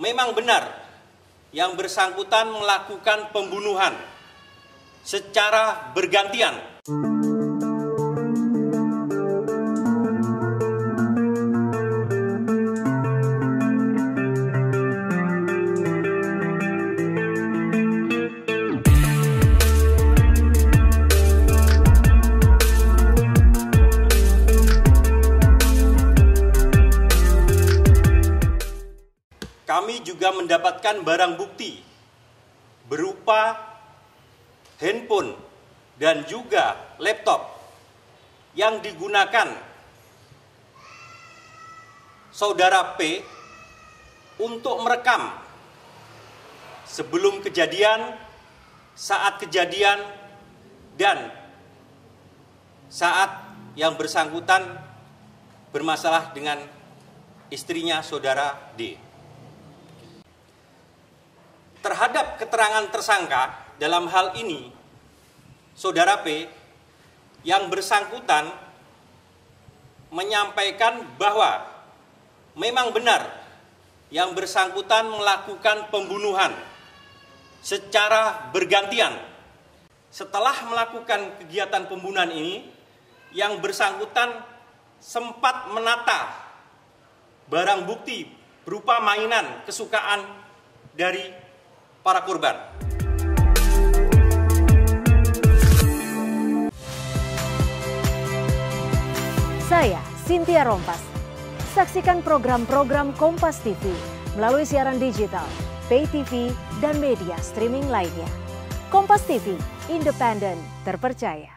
memang benar yang bersangkutan melakukan pembunuhan secara bergantian. Kami juga mendapatkan barang bukti berupa handphone dan juga laptop yang digunakan saudara P untuk merekam sebelum kejadian, saat kejadian, dan saat yang bersangkutan bermasalah dengan istrinya saudara D. Terhadap keterangan tersangka dalam hal ini, saudara P yang bersangkutan menyampaikan bahwa memang benar yang bersangkutan melakukan pembunuhan secara bergantian. Setelah melakukan kegiatan pembunuhan ini, yang bersangkutan sempat menata barang bukti berupa mainan kesukaan dari para korban. Saya Cynthia Rompas. Saksikan program-program Kompas TV melalui siaran digital, pay TV, dan media streaming lainnya. Kompas TV, independen, terpercaya.